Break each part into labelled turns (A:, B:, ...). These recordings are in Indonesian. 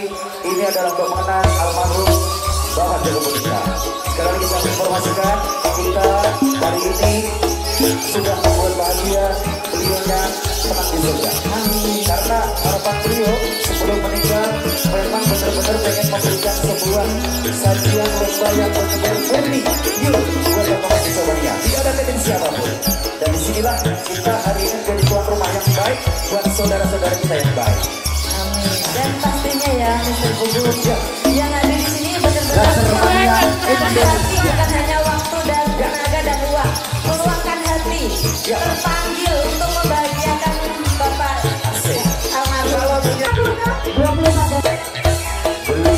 A: ini adalah mengenang almarhum Bapak Joko Putra. Lagi saya informasikan kita hari ini sudah membuat bahagia beliaunya tenang di surga. Karena harapan beliau sebelum meninggal memang benar-benar pengen memberikan sebuah sajian lomba yang benar-benar yuk buat teman di Somalia. Tidak ada tendensi siapa pun. Dan di sinilah kita hari ini menjadi tuan rumah yang baik buat saudara-saudara kita yang baik.
B: Dan pastinya ya, Mr.
A: Ya.
B: yang ada di sini benar-benar
A: Indonesia.
B: hati, bukan hanya waktu dan tenaga dan uang. Meluangkan hati,
A: Ya.
B: terpanggil untuk membahagiakan Bapak almarhum. Belum belum ada.
A: beli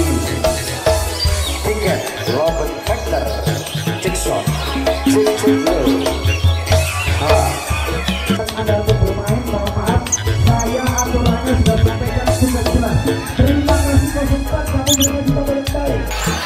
A: tiket Robin Factor Jackson Cik
C: konsultan, kami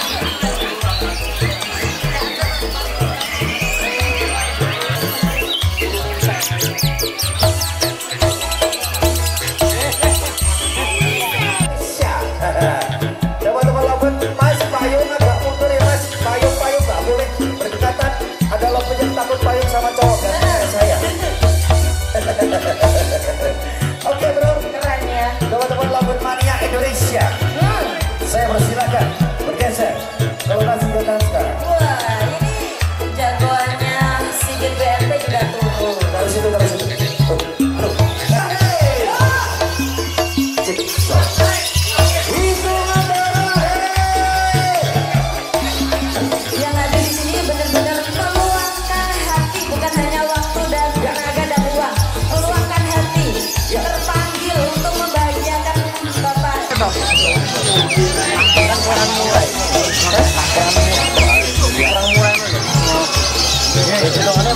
B: Mister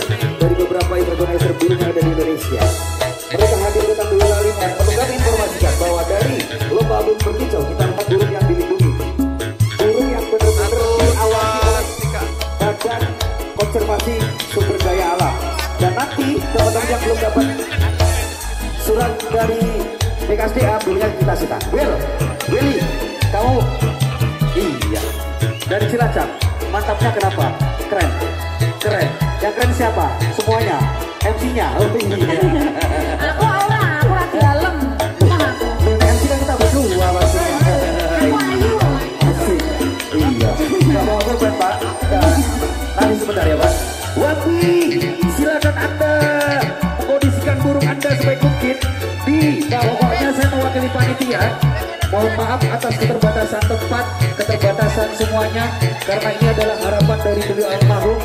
A: konservasi sumber daya alam. Dan nanti teman-teman yang belum dapat surat dari BKSDA burungnya kita sita. Will, Willy, kamu iya dari Cilacap. Mantapnya kenapa? Keren. Ya Pak. Wapi, silakan Anda mengkondisikan burung Anda sebaik mungkin di pokoknya saya mewakili panitia. Mohon maaf atas keterbatasan tempat, keterbatasan semuanya, karena ini adalah harapan dari beliau almarhum.